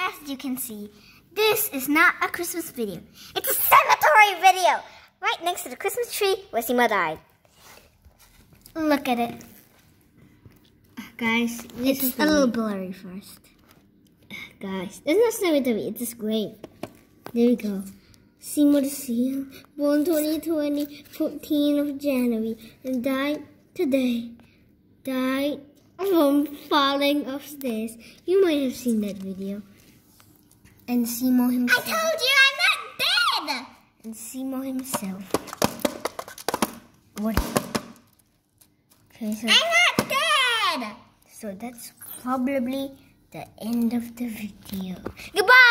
As you can see, this is not a Christmas video. It's a cemetery video! Right next to the Christmas tree where Seamore died. Look at it. Guys, this It's is a little blurry first. Guys, it's not cemetery, it's a grave. There we go. Seamore the Seal, born 2020, 14th of January, and died today. Died from falling upstairs. You might have seen that video. And Seamore himself. I told you I'm not dead! And Seamore himself. What? Okay, so, I'm not dead! so that's probably the end of the video. Goodbye!